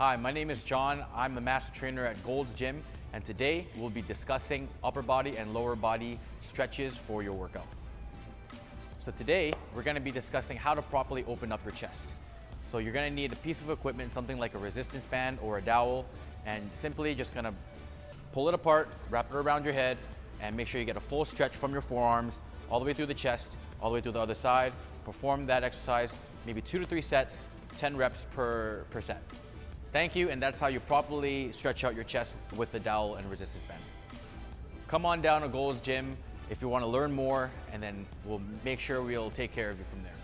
Hi, my name is Jon. I'm the master trainer at Gold's Gym, and today we'll be discussing upper body and lower body stretches for your workout. So today we're gonna be discussing how to properly open up your chest. So you're gonna need a piece of equipment, something like a resistance band or a dowel, and simply just gonna pull it apart, wrap it around your head, and make sure you get a full stretch from your forearms all the way through the chest, all the way to the other side. Perform that exercise, maybe two to three sets, 10 reps per, per set. Thank you, and that's how you properly stretch out your chest with the dowel and resistance band. Come on down to Gold's Gym if you want to learn more, and then we'll make sure we'll take care of you from there.